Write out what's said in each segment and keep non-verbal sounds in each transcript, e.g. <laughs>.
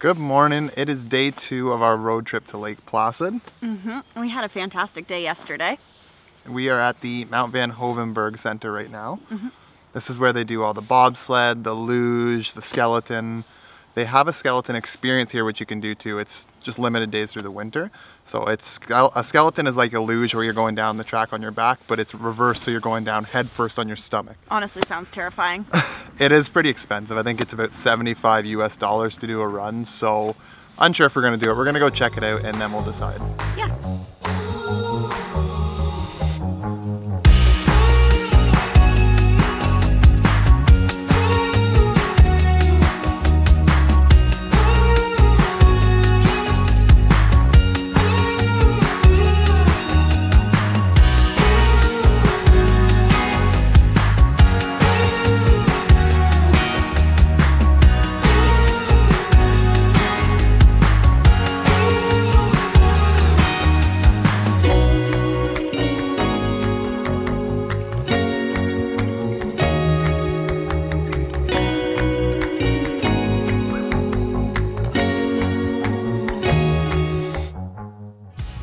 Good morning. It is day two of our road trip to Lake Placid. Mm-hmm. We had a fantastic day yesterday. We are at the Mount Van Hoevenberg Center right now. Mm-hmm. This is where they do all the bobsled, the luge, the skeleton. They have a skeleton experience here, which you can do too. It's just limited days through the winter. So it's a skeleton is like a luge where you're going down the track on your back, but it's reversed, so you're going down head first on your stomach. Honestly, sounds terrifying. <laughs> it is pretty expensive. I think it's about 75 US dollars to do a run. So unsure if we're gonna do it. We're gonna go check it out and then we'll decide. Yeah.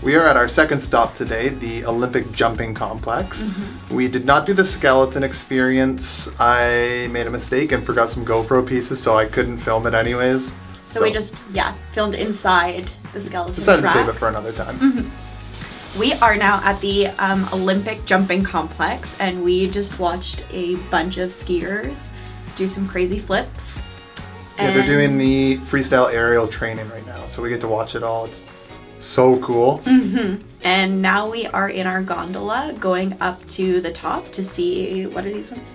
We are at our second stop today, the Olympic Jumping Complex. Mm-hmm. We did not do the skeleton experience. I made a mistake and forgot some GoPro pieces, so I couldn't film it anyways. So, so we just, yeah, filmed inside the skeleton Decided track. to save it for another time. Mm-hmm. We are now at the um, Olympic Jumping Complex, and we just watched a bunch of skiers do some crazy flips. Yeah, they're doing the freestyle aerial training right now, so we get to watch it all. It's so cool. Mm-hmm. And now we are in our gondola going up to the top to see, what are these ones?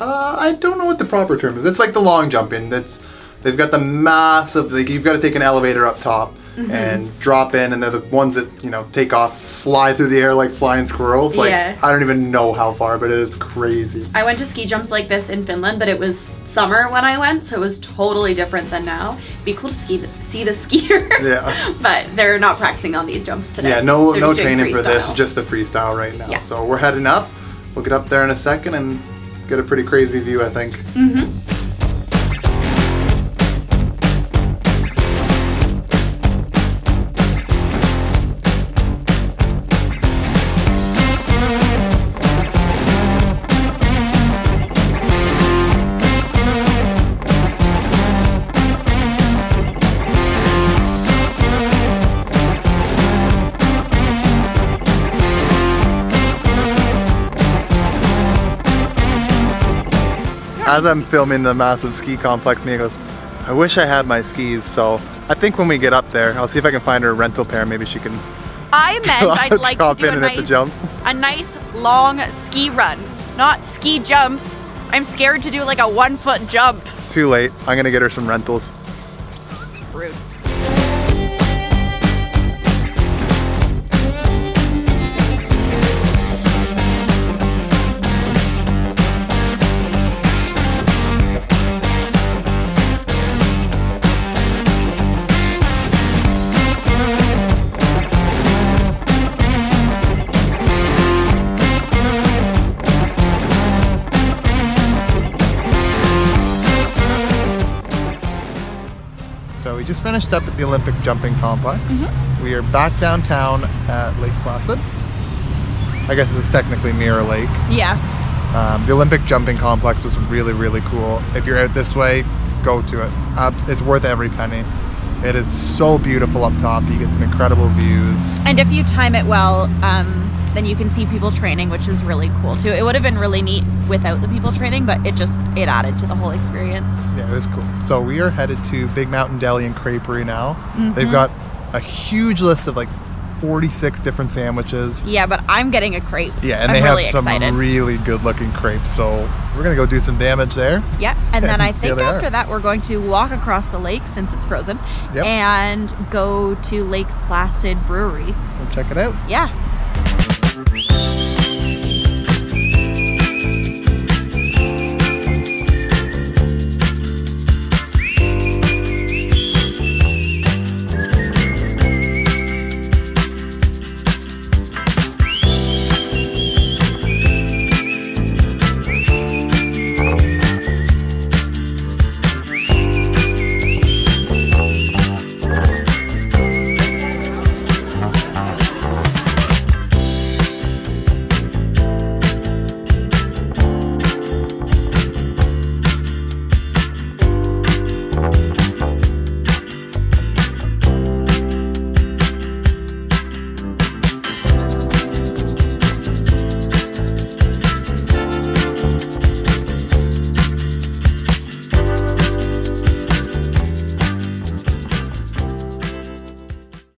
Uh, I don't know what the proper term is. It's like the long jumping. That's They've got the massive, like you've got to take an elevator up top mm-hmm. and drop in and they're the ones that, you know, take off, fly through the air like flying squirrels. Like, yeah. I don't even know how far, but it is crazy. I went to ski jumps like this in Finland, but it was summer when I went, so it was totally different than now. It'd be cool to ski the, see the <laughs> skiers. Yeah. but they're not practicing on these jumps today. Yeah, no, no training for this, just the freestyle right now. Yeah. So we're heading up. We'll get up there in a second and get a pretty crazy view, I think. Mm-hmm. As I'm filming the massive ski complex, Mia goes, I wish I had my skis. So I think when we get up there, I'll see if I can find her a rental pair. Maybe she can. I meant <laughs> I'd like to do a nice, a nice long ski run, not ski jumps. I'm scared to do like a one foot jump. Too late. I'm gonna get her some rentals. Rude. Just finished up at the Olympic Jumping Complex. Mm -hmm. We are back downtown at Lake Placid. I guess this is technically Mirror Lake. Yeah. Um, the Olympic Jumping Complex was really, really cool. If you're out this way, go to it. Uh, it's worth every penny. It is so beautiful up top. You get some incredible views. And if you time it well, um, then you can see people training, which is really cool too. It would have been really neat without the people training, but it just it added to the whole experience. Yeah, it was cool. So we are headed to Big Mountain Deli and Creperie now. Mm-hmm. They've got a huge list of like 46 different sandwiches. Yeah, but I'm getting a crepe. Yeah, and I'm they really have some excited. really good looking crepes. So we're gonna go do some damage there. Yeah, and then <laughs> I think after are. that we're going to walk across the lake since it's frozen yep. and go to Lake Placid Brewery. We'll check it out. Yeah. Música